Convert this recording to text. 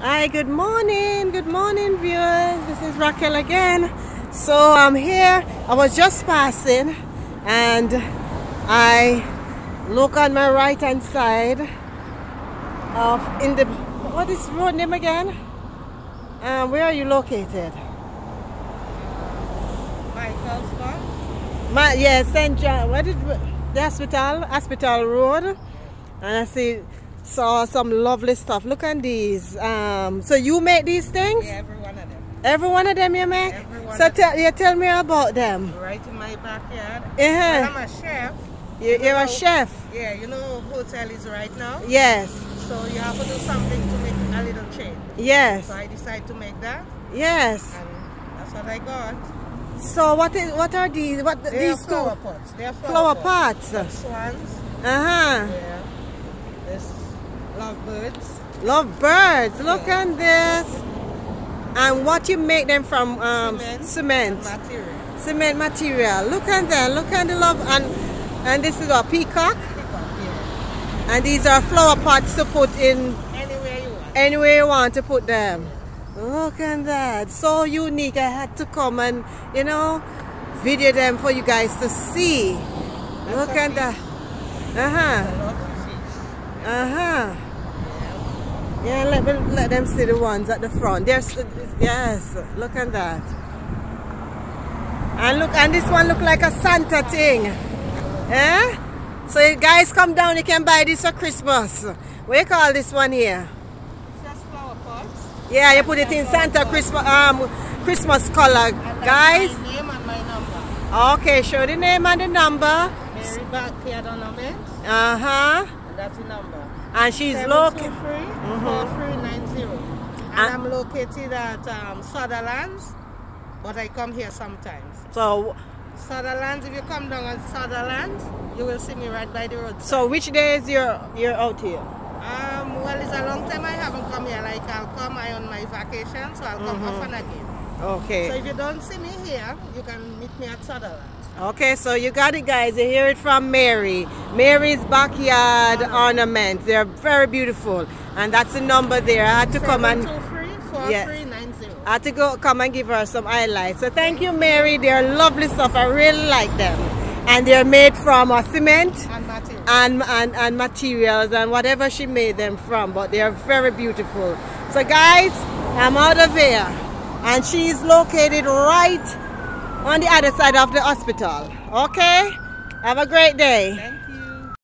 Hi, good morning, good morning viewers. This is Racquel again. So I'm here. I was just passing and I look on my right hand side of in the what is road name again? Um, where are you located? Michael's. My yeah, St. John. What did the hospital? Hospital Road. And I see saw some lovely stuff. Look at these. Um, so you make these things? Yeah, every one of them. Every one of them you make? Every one so tell you tell me about them. Right in my backyard. Uh -huh. I'm a chef. You, you're a chef. Yeah, you know hotel is right now. Yes. So you have to do something to make a little change. Yes. So I decided to make that Yes. and that's what I got. So what is what are these? What They these are two flower pots. They are flower flower, pots. pots? Swans. Uh huh. Yeah. There's lovebirds. Love birds. Look Yeah. at this. And what you make them from? Um, Cement. cement. Material. Cement material. Look at that. Look at the love and and this is a peacock. Up, yeah. And these are flower pots to put in Anywhere you want. anywhere you want to put them. Look at that. So unique. I had to come and, you know, video them for you guys to see. That's Look at that. Uh-huh. Love. Uh-huh. Yeah, let, me, let them see the ones at the front. There's, yes, look at that. And look, and this one look like a Santa thing. Eh? So you guys come down, you can buy this for Christmas. What you call this one here? Just flower pots. Yeah, you put it in Santa Christmas um Christmas color. And Guys, My name and my number. okay, show the name and the number. Mary Backyard Ornament. Uh-huh. And that's the number. And she's located. 4390. And I'm located at um, Sutherlands, but I come here sometimes. So Sutherlands, if you come down on Sutherland, you will see me right by the road. so which days you're you're out here? Um, well, it's a long time I haven't come here. Like, I'll come I on my vacation, so I'll come often again. So if you don't see me here, you can meet me at Sutherland. Okay, so you got it guys. You hear it from Mary. Mary's backyard ornaments. They're very beautiful. And that's the number there. I had to come and 723 Yes. I had to go come and give her some highlights. So thank you, Mary. They're lovely stuff. I really like them. And they're made from uh, cement And material. and, and, and materials and whatever she made them from. But they're very beautiful. So guys, I'm out of here. And she's located right on the other side of the hospital. Okay? Have a great day.